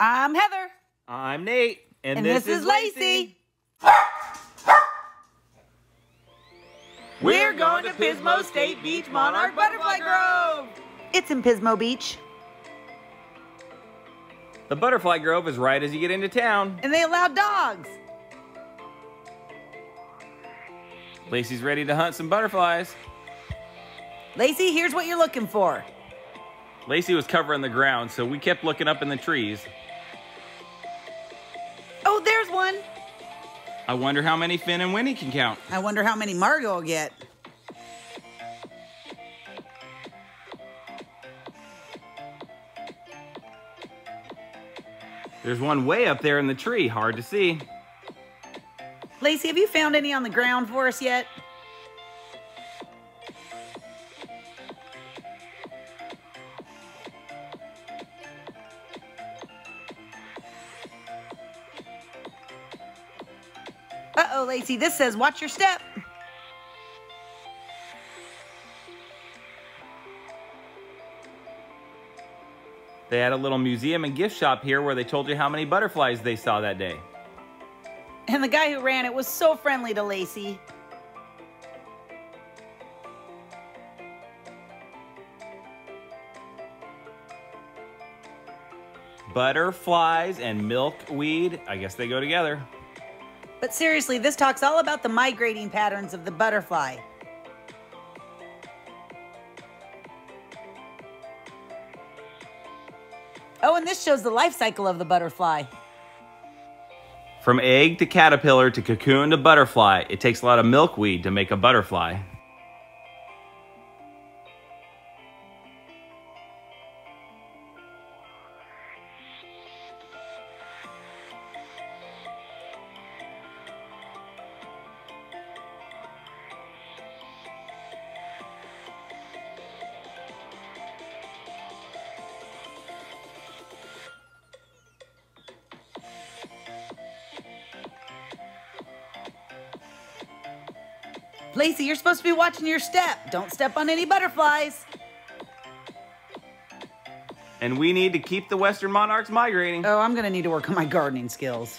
I'm Heather. I'm Nate. And, And this is Lacey. We're going to Pismo State Beach Monarch Butterfly Grove. It's in Pismo Beach, The Butterfly Grove is right as you get into town. and they allow dogs. Lacey's ready to hunt some butterflies. Lacey, here's what you're looking for. Lacey was covering the ground, so we kept looking up in the trees. Oh, there's one. I wonder how many Finn and Winnie can count. I wonder how many Margot will get. There's one way up there in the tree, hard to see. Lacey, have you found any on the ground for us yet? Uh-oh, Lacey, this says watch your step. They had a little museum and gift shop here where they told you how many butterflies they saw that day. And the guy who ran it was so friendly to Lacey. Butterflies and milkweed, I guess they go together. But seriously, this talks all about the migrating patterns of the butterfly. Oh, and this shows the life cycle of the butterfly. From egg to caterpillar to cocoon to butterfly, it takes a lot of milkweed to make a butterfly. Lacey, you're supposed to be watching your step. Don't step on any butterflies. And we need to keep the western monarchs migrating. Oh, I'm gonna need to work on my gardening skills.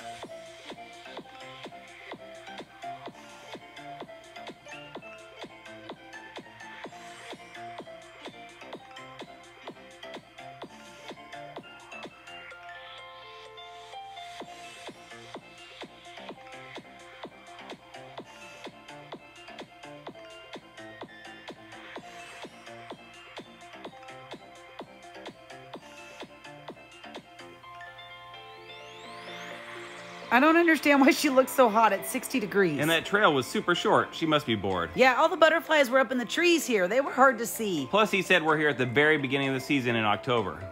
I don't understand why she looks so hot at 60 degrees. And that trail was super short. She must be bored. yeah, all the butterflies were up in the trees here. They were hard to see. Plus, he said we're here at the very beginning of the season in October.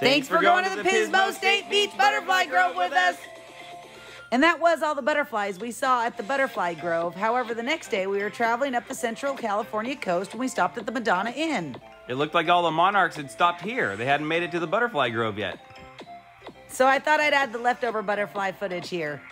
Thanks for going to the Pismo State Beach Butterfly Grove with us. And that was all the butterflies we saw at the Butterfly Grove. However, the next day we were traveling up the central California coast and we stopped at the Madonna Inn. It looked like all the monarchs had stopped here. They hadn't made it to the butterfly grove yet. So I thought I'd add the leftover butterfly footage here.